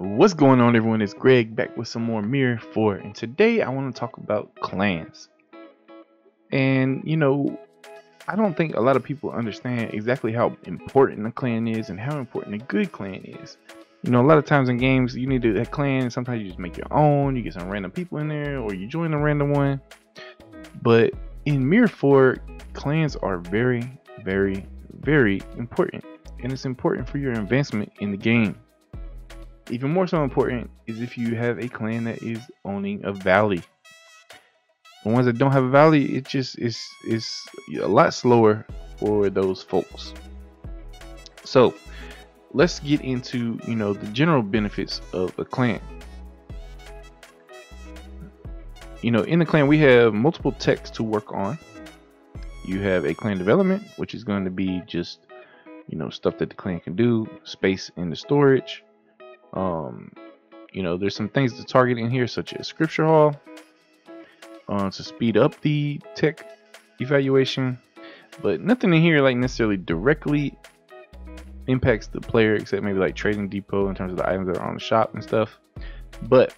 What's going on everyone? It's Greg back with some more Mirror 4 and today I want to talk about clans. And you know, I don't think a lot of people understand exactly how important a clan is and how important a good clan is. You know, a lot of times in games you need to have a clan, sometimes you just make your own, you get some random people in there or you join a random one. But in MIR4, clans are very, very, very important. And it's important for your advancement in the game. Even more so important is if you have a clan that is owning a valley. The ones that don't have a valley, it just is is a lot slower for those folks. So let's get into you know the general benefits of a clan. You know, in the clan we have multiple techs to work on. You have a clan development, which is going to be just you know stuff that the clan can do, space in the storage, um, you know, there's some things to target in here, such as Scripture Hall, uh, to speed up the tech evaluation, but nothing in here like necessarily directly impacts the player, except maybe like Trading Depot in terms of the items that are on the shop and stuff. But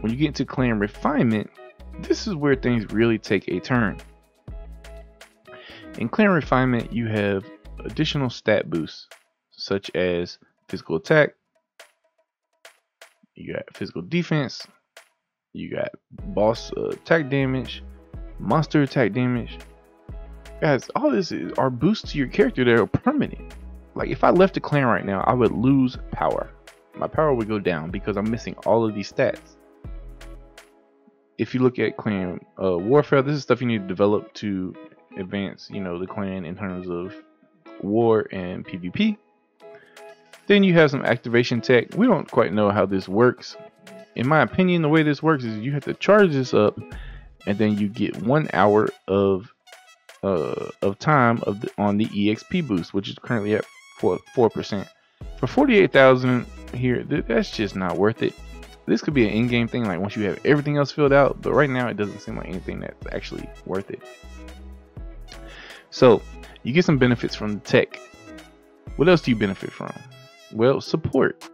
when you get into clan refinement, this is where things really take a turn. In clan refinement, you have additional stat boosts, such as physical attack, you got physical defense, you got boss uh, attack damage, monster attack damage. Guys, all this is are boosts to your character that are permanent. Like if I left the clan right now, I would lose power. My power would go down because I'm missing all of these stats. If you look at clan uh, warfare, this is stuff you need to develop to advance, you know, the clan in terms of war and PvP. Then you have some activation tech. We don't quite know how this works. In my opinion, the way this works is you have to charge this up and then you get one hour of uh, of time of the, on the EXP boost, which is currently at four percent. For forty eight thousand here, th that's just not worth it. This could be an in-game thing, like once you have everything else filled out, but right now it doesn't seem like anything that's actually worth it. So you get some benefits from the tech. What else do you benefit from? Well, support.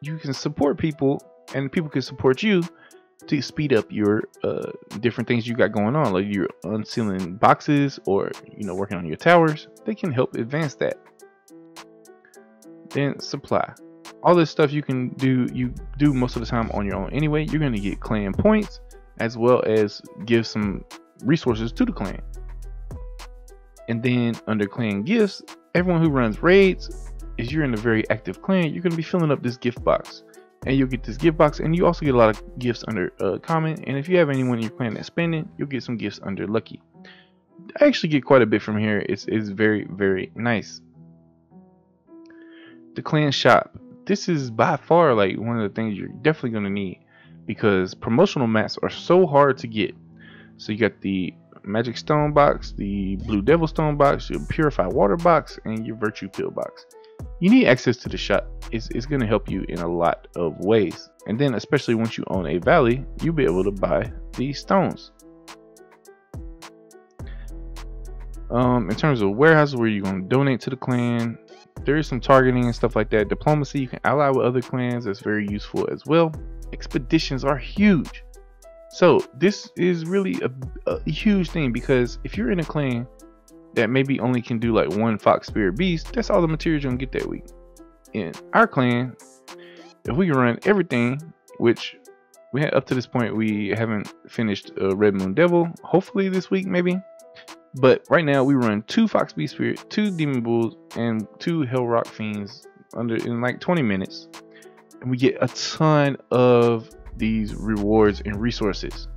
You can support people, and people can support you to speed up your uh, different things you got going on, like you're unsealing boxes or you know working on your towers. They can help advance that. Then supply. All this stuff you can do, you do most of the time on your own anyway. You're going to get clan points as well as give some resources to the clan. And then under clan gifts, everyone who runs raids is you're in a very active clan, you're going to be filling up this gift box. And you'll get this gift box, and you also get a lot of gifts under uh, common. And if you have anyone in your clan that's spending, you'll get some gifts under lucky. I actually get quite a bit from here. It's, it's very, very nice. The clan shop. This is by far like one of the things you're definitely going to need because promotional mats are so hard to get. So you got the magic stone box, the blue devil stone box, your purified water box, and your virtue pill box you need access to the shop. It's, it's going to help you in a lot of ways. And then, especially once you own a valley, you'll be able to buy these stones. Um, in terms of warehouses where you're going to donate to the clan, there is some targeting and stuff like that. Diplomacy, you can ally with other clans. That's very useful as well. Expeditions are huge. So this is really a, a huge thing because if you're in a clan that maybe only can do like one fox spirit beast, that's all the materials you can get that week. In our clan, if we can run everything, which we had up to this point, we haven't finished uh, Red Moon Devil. Hopefully this week, maybe. But right now, we run two Fox Beast Spirit, two Demon Bulls, and two Hell Rock Fiends under in like 20 minutes, and we get a ton of these rewards and resources.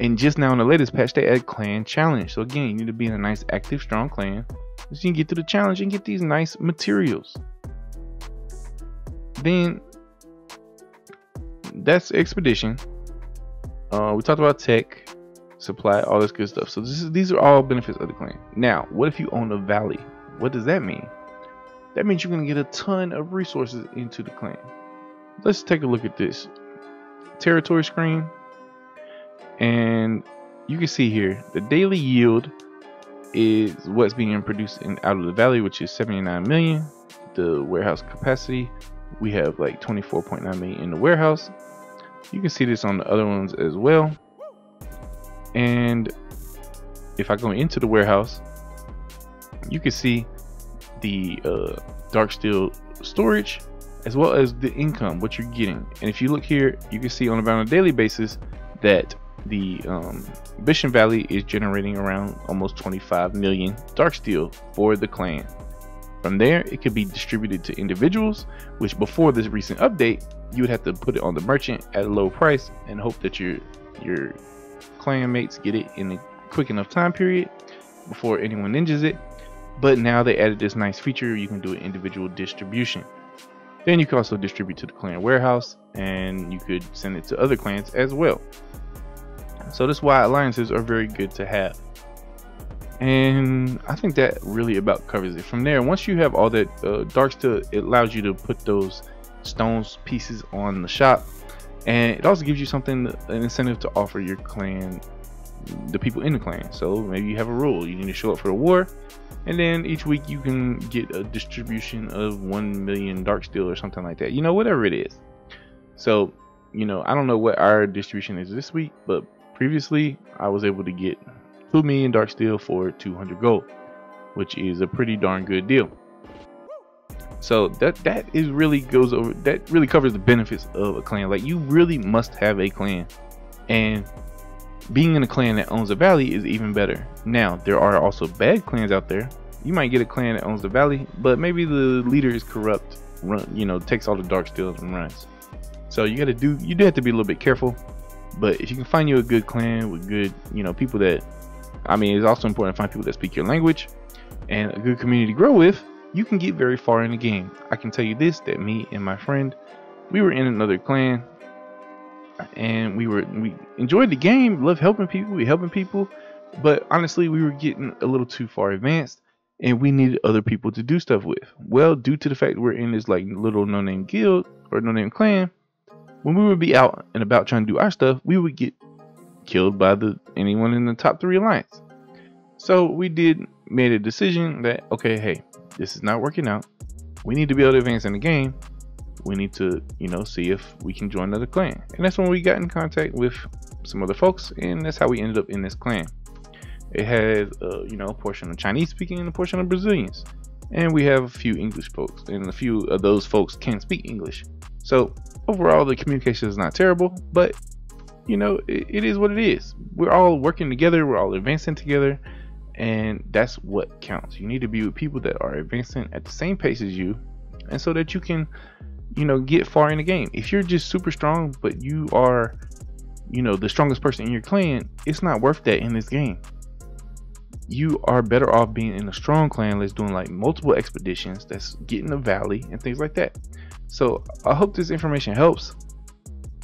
And just now in the latest patch, they add clan challenge. So again, you need to be in a nice, active, strong clan. So you can get through the challenge and get these nice materials. Then that's expedition. Uh, we talked about tech, supply, all this good stuff. So this is these are all benefits of the clan. Now, what if you own a valley? What does that mean? That means you're gonna get a ton of resources into the clan. Let's take a look at this territory screen and you can see here the daily yield is what's being produced in out of the valley which is 79 million the warehouse capacity we have like 24.9 million in the warehouse. You can see this on the other ones as well. And if I go into the warehouse, you can see the uh, dark steel storage as well as the income, what you're getting. And if you look here, you can see on about a daily basis that the um, Bicheon Valley is generating around almost 25 million dark steel for the clan. From there, it could be distributed to individuals, which before this recent update, you would have to put it on the merchant at a low price and hope that your your clan mates get it in a quick enough time period before anyone ninjas it. But now they added this nice feature, you can do an individual distribution. Then you can also distribute to the clan warehouse and you could send it to other clans as well. So that's why alliances are very good to have. And I think that really about covers it. From there, once you have all that uh, dark steel, it allows you to put those stones pieces on the shop. And it also gives you something, an incentive to offer your clan, the people in the clan. So maybe you have a rule, you need to show up for a war. And then each week you can get a distribution of 1 million dark steel or something like that. You know, whatever it is. So, you know, I don't know what our distribution is this week, but Previously, I was able to get 2 million dark steel for 200 gold, which is a pretty darn good deal. So that that is really goes over that really covers the benefits of a clan. Like you really must have a clan. And being in a clan that owns a valley is even better. Now, there are also bad clans out there. You might get a clan that owns the valley, but maybe the leader is corrupt, run, you know, takes all the dark steels and runs. So you got to do you do have to be a little bit careful but if you can find you a good clan with good, you know, people that, I mean, it's also important to find people that speak your language and a good community to grow with, you can get very far in the game. I can tell you this, that me and my friend, we were in another clan and we were, we enjoyed the game, love helping people, we helping people, but honestly, we were getting a little too far advanced and we needed other people to do stuff with. Well, due to the fact we're in this like little no-name guild or no-name clan, when we would be out and about trying to do our stuff, we would get killed by the anyone in the top three alliance. So we did made a decision that okay, hey, this is not working out. We need to be able to advance in the game. We need to, you know, see if we can join another clan. And that's when we got in contact with some other folks, and that's how we ended up in this clan. It has, uh, you know, a portion of Chinese speaking and a portion of Brazilians. And we have a few English folks, and a few of those folks can speak English. So overall, the communication is not terrible, but you know, it, it is what it is. We're all working together, we're all advancing together, and that's what counts. You need to be with people that are advancing at the same pace as you, and so that you can, you know, get far in the game. If you're just super strong, but you are, you know, the strongest person in your clan, it's not worth that in this game. You are better off being in a strong clan that's doing like multiple expeditions, that's getting the valley and things like that. So I hope this information helps.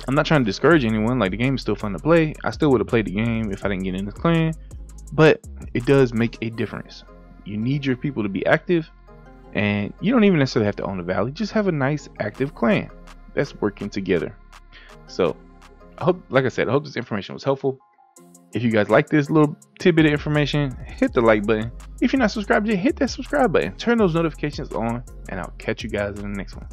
I'm not trying to discourage anyone. Like the game is still fun to play. I still would have played the game if I didn't get in the clan, but it does make a difference. You need your people to be active, and you don't even necessarily have to own a valley. Just have a nice active clan that's working together. So I hope, like I said, I hope this information was helpful. If you guys like this little tidbit of information, hit the like button. If you're not subscribed yet, hit that subscribe button. Turn those notifications on, and I'll catch you guys in the next one.